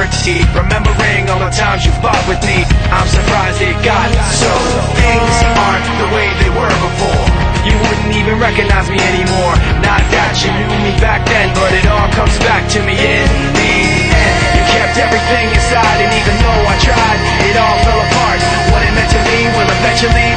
Remembering all the times you fought with me, I'm surprised it got so. Things aren't the way they were before. You wouldn't even recognize me anymore. Not that you knew me back then, but it all comes back to me in the end. You kept everything inside, and even though I tried, it all fell apart. What it meant to me will eventually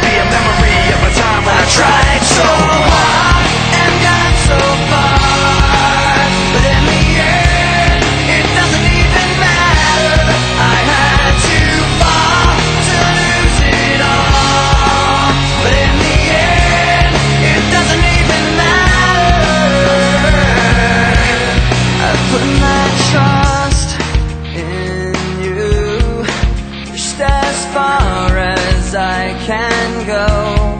can go.